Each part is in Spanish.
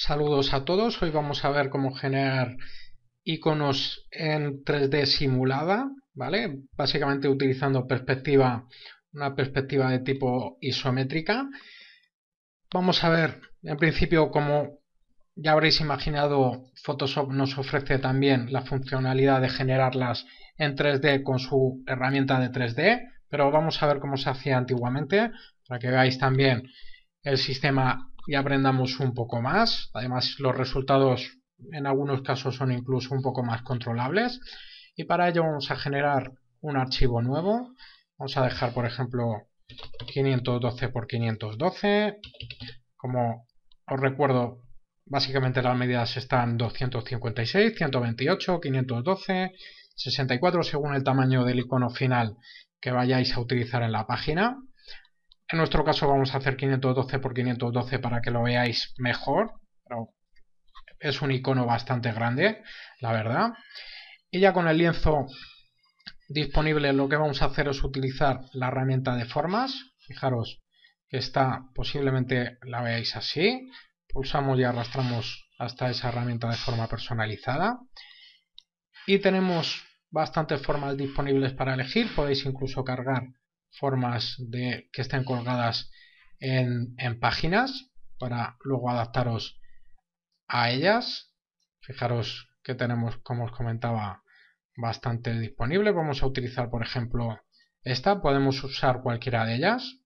Saludos a todos, hoy vamos a ver cómo generar iconos en 3D simulada, ¿vale? Básicamente utilizando perspectiva, una perspectiva de tipo isométrica. Vamos a ver, en principio, como ya habréis imaginado, Photoshop nos ofrece también la funcionalidad de generarlas en 3D con su herramienta de 3D, pero vamos a ver cómo se hacía antiguamente, para que veáis también el sistema y aprendamos un poco más. Además, los resultados en algunos casos son incluso un poco más controlables. Y para ello vamos a generar un archivo nuevo. Vamos a dejar, por ejemplo, 512 por 512. Como os recuerdo, básicamente las medidas están 256, 128, 512, 64 según el tamaño del icono final que vayáis a utilizar en la página. En nuestro caso vamos a hacer 512 por 512 para que lo veáis mejor. Es un icono bastante grande, la verdad. Y ya con el lienzo disponible lo que vamos a hacer es utilizar la herramienta de formas. Fijaros que está, posiblemente la veáis así. Pulsamos y arrastramos hasta esa herramienta de forma personalizada. Y tenemos bastantes formas disponibles para elegir. Podéis incluso cargar formas de que estén colgadas en, páginas para luego adaptaros a ellas. Fijaros que tenemos, como os comentaba, bastante disponible. Vamos a utilizar, por ejemplo, esta. Podemos usar cualquiera de ellas.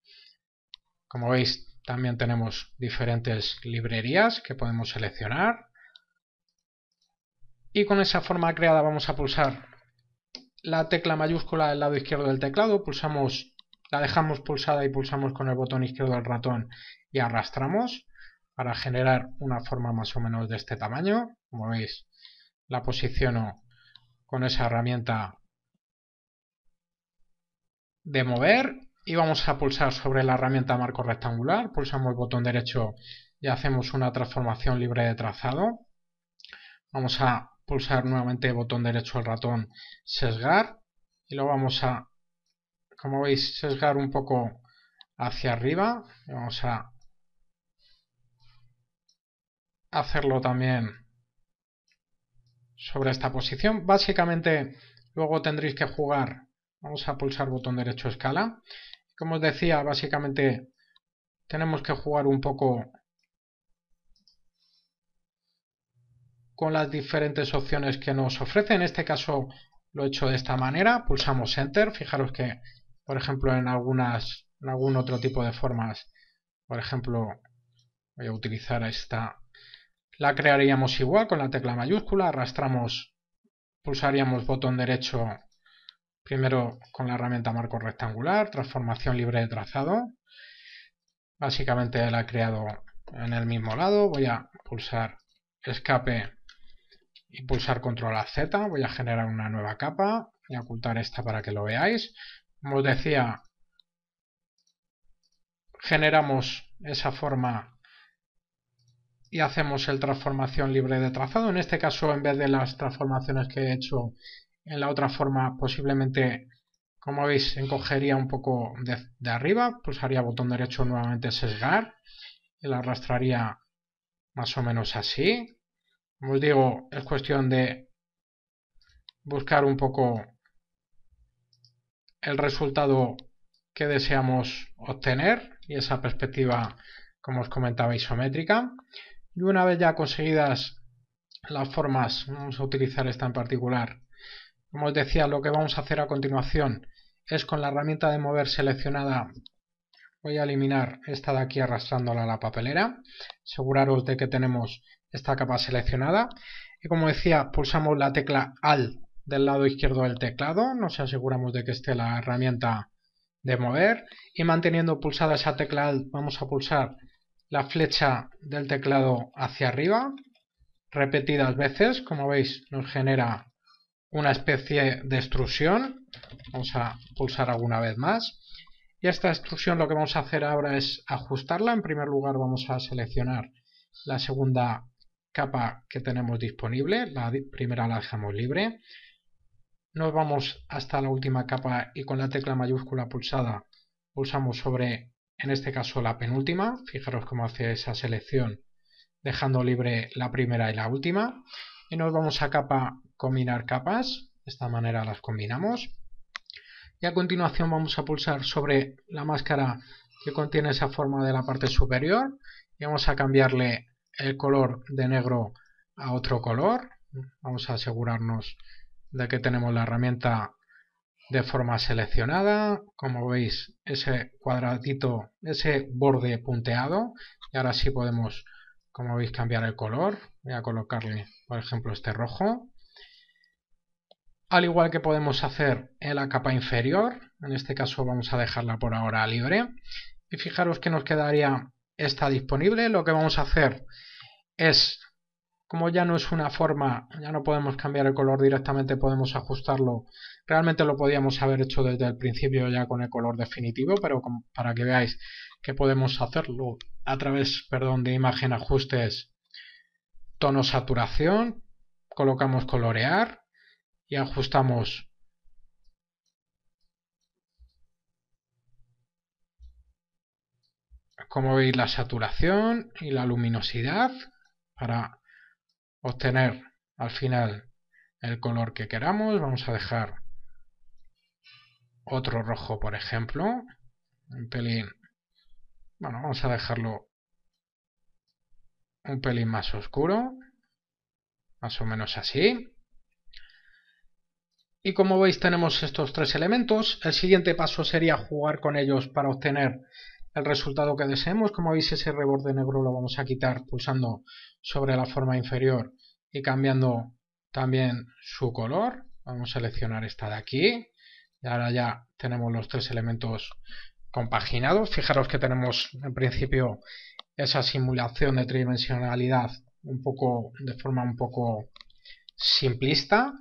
Como veis, también tenemos diferentes librerías que podemos seleccionar. Y con esa forma creada vamos a pulsar la tecla mayúscula del lado izquierdo del teclado. Pulsamos la dejamos pulsada y pulsamos con el botón izquierdo del ratón y arrastramos para generar una forma más o menos de este tamaño. Como veis, la posiciono con esa herramienta de mover y vamos a pulsar sobre la herramienta marco rectangular, pulsamos el botón derecho y hacemos una transformación libre de trazado. Vamos a pulsar nuevamente el botón derecho del ratón sesgar y lo vamos a como veis, sesgar un poco hacia arriba. Vamos a hacerlo también sobre esta posición. Básicamente, luego tendréis que jugar. Vamos a pulsar botón derecho escala. Como os decía, básicamente tenemos que jugar un poco con las diferentes opciones que nos ofrece. En este caso lo he hecho de esta manera. Pulsamos Enter. Fijaros que por ejemplo, en algunas, en algún otro tipo de formas, por ejemplo, voy a utilizar esta, la crearíamos igual con la tecla mayúscula, arrastramos, pulsaríamos botón derecho primero con la herramienta marco rectangular, transformación libre de trazado, básicamente la he creado en el mismo lado, voy a pulsar escape y pulsar control Z, voy a generar una nueva capa, a ocultar esta para que lo veáis, como os decía, generamos esa forma y hacemos el transformación libre de trazado. En este caso, en vez de las transformaciones que he hecho en la otra forma, posiblemente, como veis, encogería un poco de, de arriba, pulsaría botón derecho nuevamente sesgar y la arrastraría más o menos así. Como os digo, es cuestión de buscar un poco el resultado que deseamos obtener y esa perspectiva, como os comentaba, isométrica. Y una vez ya conseguidas las formas, vamos a utilizar esta en particular. Como os decía, lo que vamos a hacer a continuación es con la herramienta de mover seleccionada voy a eliminar esta de aquí arrastrándola a la papelera. Aseguraros de que tenemos esta capa seleccionada. Y como decía, pulsamos la tecla ALT del lado izquierdo del teclado, nos aseguramos de que esté la herramienta de mover y manteniendo pulsada esa tecla vamos a pulsar la flecha del teclado hacia arriba repetidas veces, como veis nos genera una especie de extrusión, vamos a pulsar alguna vez más. Y esta extrusión lo que vamos a hacer ahora es ajustarla, en primer lugar vamos a seleccionar la segunda capa que tenemos disponible, la primera la dejamos libre nos vamos hasta la última capa y con la tecla mayúscula pulsada pulsamos sobre, en este caso, la penúltima. Fijaros cómo hace esa selección dejando libre la primera y la última. Y nos vamos a capa combinar capas, de esta manera las combinamos. Y a continuación vamos a pulsar sobre la máscara que contiene esa forma de la parte superior y vamos a cambiarle el color de negro a otro color. Vamos a asegurarnos de que tenemos la herramienta de forma seleccionada. Como veis, ese cuadradito, ese borde punteado. Y ahora sí podemos, como veis, cambiar el color. Voy a colocarle, por ejemplo, este rojo. Al igual que podemos hacer en la capa inferior. En este caso vamos a dejarla por ahora libre. Y fijaros que nos quedaría esta disponible. Lo que vamos a hacer es como ya no es una forma, ya no podemos cambiar el color directamente, podemos ajustarlo. Realmente lo podíamos haber hecho desde el principio ya con el color definitivo, pero para que veáis que podemos hacerlo a través, perdón, de imagen ajustes, tono saturación, colocamos colorear y ajustamos como veis la saturación y la luminosidad para obtener al final el color que queramos. Vamos a dejar otro rojo, por ejemplo. Un pelín. Bueno, vamos a dejarlo un pelín más oscuro. Más o menos así. Y como veis tenemos estos tres elementos. El siguiente paso sería jugar con ellos para obtener el resultado que deseemos. Como veis ese reborde negro lo vamos a quitar pulsando sobre la forma inferior y cambiando también su color. Vamos a seleccionar esta de aquí. Y ahora ya tenemos los tres elementos compaginados. Fijaros que tenemos en principio esa simulación de tridimensionalidad un poco de forma un poco simplista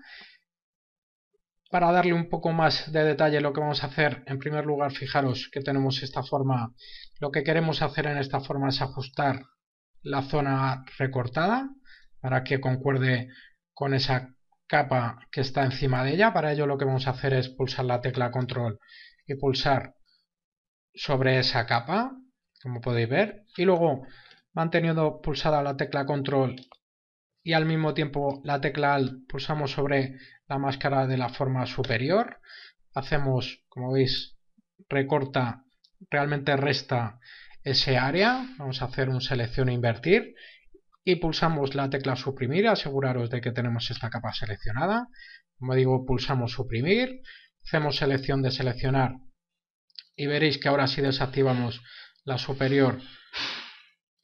para darle un poco más de detalle lo que vamos a hacer, en primer lugar fijaros que tenemos esta forma, lo que queremos hacer en esta forma es ajustar la zona recortada para que concuerde con esa capa que está encima de ella. Para ello lo que vamos a hacer es pulsar la tecla control y pulsar sobre esa capa, como podéis ver, y luego manteniendo pulsada la tecla control y al mismo tiempo la tecla alt pulsamos sobre la máscara de la forma superior. Hacemos, como veis, recorta, realmente resta ese área. Vamos a hacer un selección e invertir. Y pulsamos la tecla suprimir, aseguraros de que tenemos esta capa seleccionada. Como digo, pulsamos suprimir. Hacemos selección de seleccionar. Y veréis que ahora si desactivamos la superior,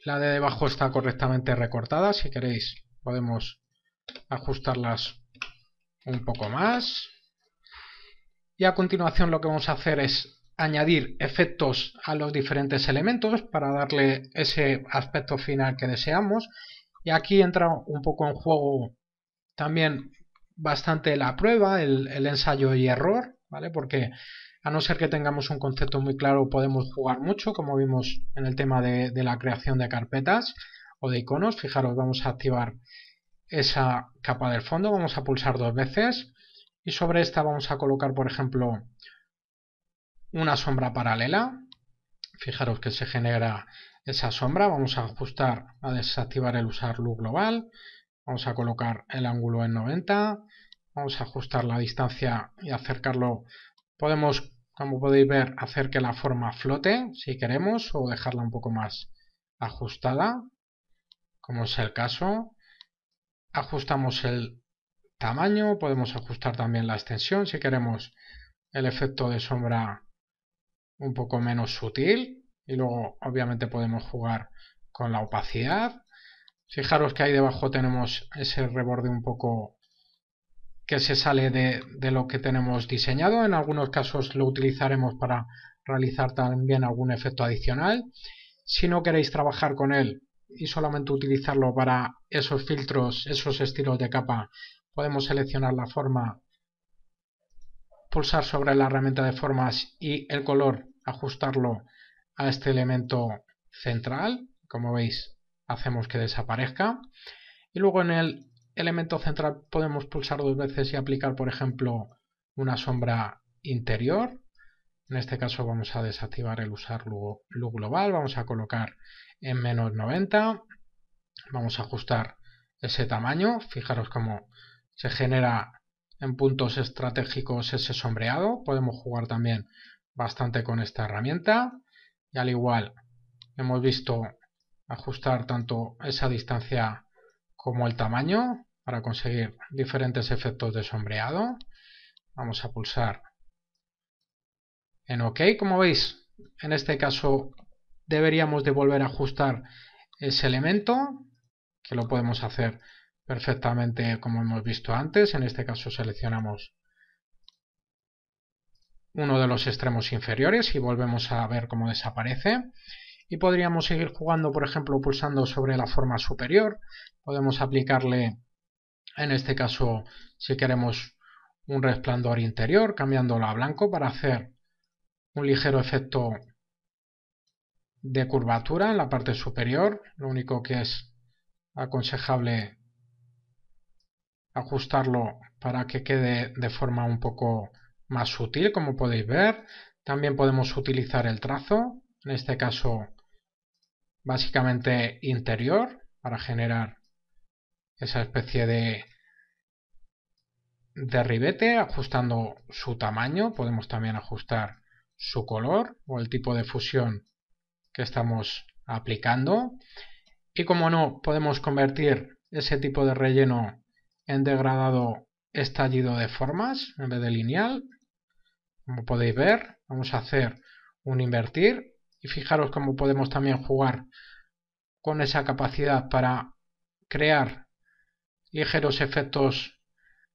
la de debajo está correctamente recortada. Si queréis podemos ajustarlas un poco más. Y a continuación lo que vamos a hacer es añadir efectos a los diferentes elementos para darle ese aspecto final que deseamos. Y aquí entra un poco en juego también bastante la prueba, el, ensayo y error, ¿vale? Porque a no ser que tengamos un concepto muy claro podemos jugar mucho, como vimos en el tema de, de la creación de carpetas o de iconos. Fijaros, vamos a activar esa capa del fondo, vamos a pulsar dos veces y sobre esta vamos a colocar, por ejemplo, una sombra paralela. Fijaros que se genera esa sombra. Vamos a ajustar, a desactivar el usar luz global. Vamos a colocar el ángulo en 90. Vamos a ajustar la distancia y acercarlo. Podemos, como podéis ver, hacer que la forma flote si queremos o dejarla un poco más ajustada, como es el caso ajustamos el tamaño, podemos ajustar también la extensión si queremos el efecto de sombra un poco menos sutil y luego obviamente podemos jugar con la opacidad. Fijaros que ahí debajo tenemos ese reborde un poco que se sale de, de lo que tenemos diseñado. En algunos casos lo utilizaremos para realizar también algún efecto adicional. Si no queréis trabajar con él, y solamente utilizarlo para esos filtros, esos estilos de capa, podemos seleccionar la forma, pulsar sobre la herramienta de formas y el color ajustarlo a este elemento central. Como veis, hacemos que desaparezca. Y luego en el elemento central podemos pulsar dos veces y aplicar, por ejemplo, una sombra interior. En este caso vamos a desactivar el usar luz global, vamos a colocar en menos 90 Vamos a ajustar ese tamaño. Fijaros cómo se genera en puntos estratégicos ese sombreado. Podemos jugar también bastante con esta herramienta. Y al igual hemos visto ajustar tanto esa distancia como el tamaño para conseguir diferentes efectos de sombreado. Vamos a pulsar en OK. Como veis, en este caso deberíamos de volver a ajustar ese elemento, que lo podemos hacer perfectamente como hemos visto antes. En este caso seleccionamos uno de los extremos inferiores y volvemos a ver cómo desaparece. Y podríamos seguir jugando, por ejemplo, pulsando sobre la forma superior. Podemos aplicarle, en este caso, si queremos un resplandor interior, cambiándolo a blanco para hacer un ligero efecto de curvatura en la parte superior. Lo único que es aconsejable ajustarlo para que quede de forma un poco más sutil, como podéis ver. También podemos utilizar el trazo, en este caso básicamente interior, para generar esa especie de, de ribete, ajustando su tamaño. Podemos también ajustar su color o el tipo de fusión que estamos aplicando. Y como no, podemos convertir ese tipo de relleno en degradado estallido de formas en vez de lineal. Como podéis ver, vamos a hacer un invertir y fijaros cómo podemos también jugar con esa capacidad para crear ligeros efectos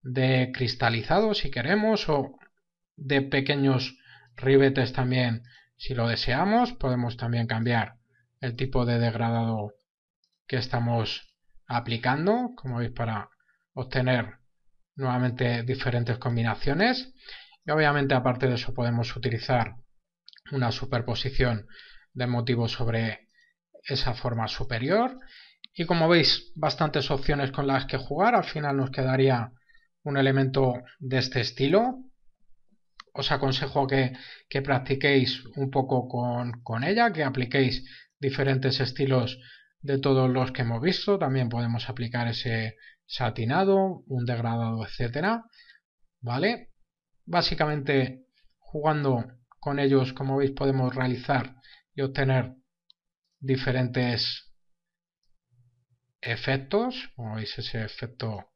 de cristalizado si queremos o de pequeños ribetes también si lo deseamos. Podemos también cambiar el tipo de degradado que estamos aplicando, como veis, para obtener nuevamente diferentes combinaciones. Y obviamente aparte de eso podemos utilizar una superposición de motivos sobre esa forma superior. Y como veis, bastantes opciones con las que jugar. Al final nos quedaría un elemento de este estilo os aconsejo que, practiquéis un poco con, con, ella, que apliquéis diferentes estilos de todos los que hemos visto. También podemos aplicar ese satinado, un degradado, etcétera. ¿Vale? Básicamente, jugando con ellos, como veis, podemos realizar y obtener diferentes efectos. Como veis, ese efecto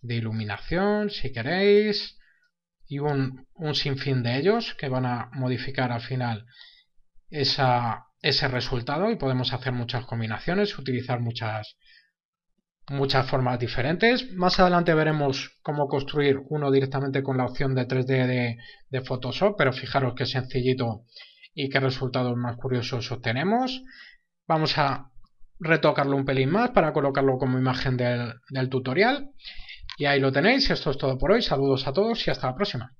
de iluminación, si queréis y un, sinfín de ellos que van a modificar al final ese resultado y podemos hacer muchas combinaciones, utilizar muchas, muchas formas diferentes. Más adelante veremos cómo construir uno directamente con la opción de 3D de, de Photoshop, pero fijaros qué sencillito y qué resultados más curiosos obtenemos. Vamos a retocarlo un pelín más para colocarlo como imagen del, del tutorial. Y ahí lo tenéis, esto es todo por hoy, saludos a todos y hasta la próxima.